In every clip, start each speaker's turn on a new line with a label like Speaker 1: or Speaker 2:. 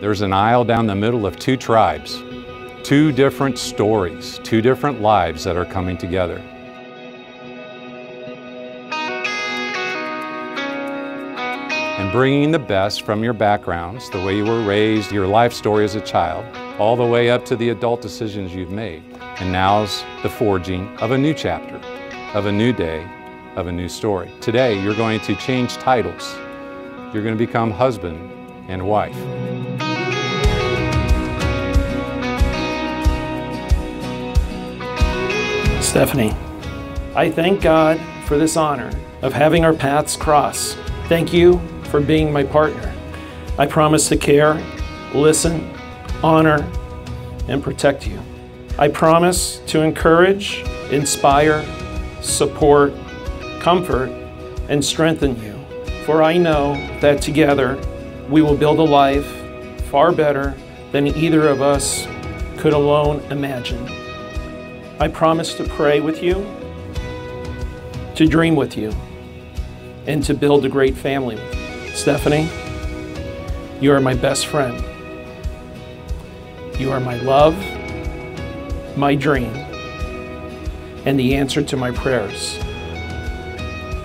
Speaker 1: There's an aisle down the middle of two tribes, two different stories, two different lives that are coming together. And bringing the best from your backgrounds, the way you were raised, your life story as a child, all the way up to the adult decisions you've made. And now's the forging of a new chapter, of a new day, of a new story. Today, you're going to change titles. You're going to become husband and wife.
Speaker 2: Stephanie, I thank God for this honor of having our paths cross. Thank you for being my partner. I promise to care, listen, honor, and protect you. I promise to encourage, inspire, support, comfort, and strengthen you. For I know that together we will build a life far better than either of us could alone imagine. I promise to pray with you, to dream with you, and to build a great family. Stephanie, you are my best friend. You are my love, my dream, and the answer to my prayers.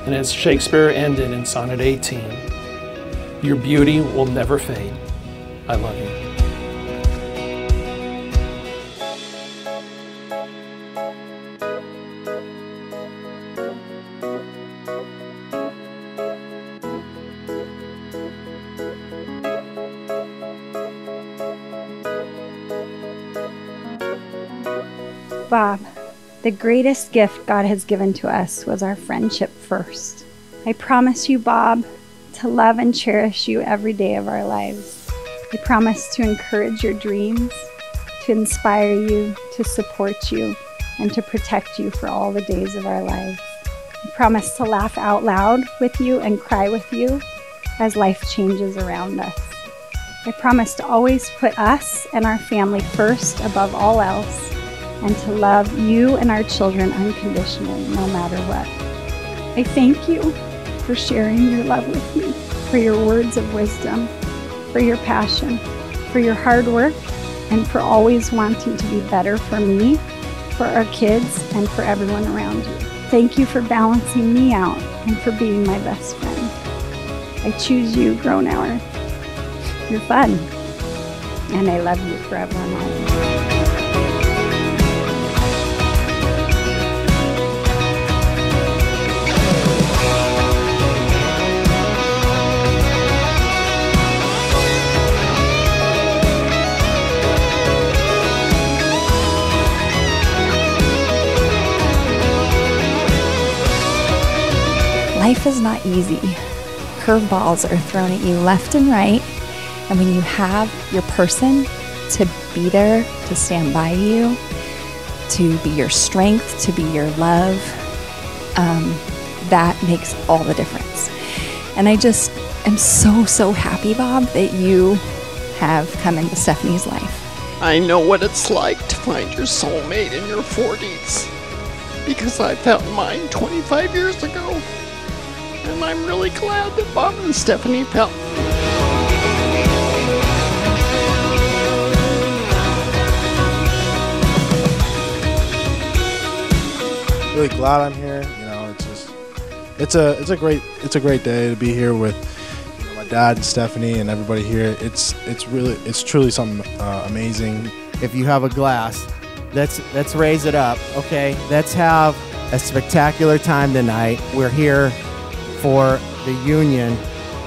Speaker 2: And as Shakespeare ended in Sonnet 18, your beauty will never fade. I love you.
Speaker 3: Bob, the greatest gift God has given to us was our friendship first. I promise you, Bob, to love and cherish you every day of our lives. I promise to encourage your dreams, to inspire you, to support you, and to protect you for all the days of our lives. I promise to laugh out loud with you and cry with you as life changes around us. I promise to always put us and our family first above all else and to love you and our children unconditionally, no matter what. I thank you for sharing your love with me, for your words of wisdom, for your passion, for your hard work, and for always wanting to be better for me, for our kids, and for everyone around you. Thank you for balancing me out and for being my best friend. I choose you, Gronauer. You're fun, and I love you forever and always.
Speaker 4: Life is not easy. Curveballs are thrown at you left and right. And when you have your person to be there, to stand by you, to be your strength, to be your love, um, that makes all the difference. And I just am so, so happy, Bob, that you have come into Stephanie's life.
Speaker 5: I know what it's like to find your soulmate in your 40s because I found mine 25 years ago. And I'm really glad that Bob and Stephanie found
Speaker 6: really glad I'm here. You know, it's just it's a it's a great it's a great day to be here with you know, my dad and Stephanie and everybody here. It's it's really it's truly something uh, amazing.
Speaker 7: If you have a glass, let's let's raise it up. Okay, let's have a spectacular time tonight. We're here for the union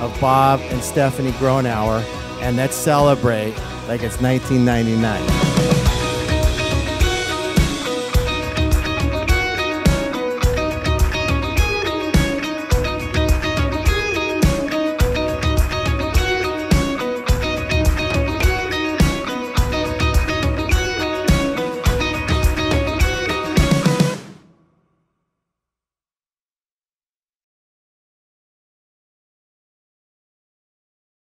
Speaker 7: of Bob and Stephanie Gronauer, and let's celebrate like it's 1999.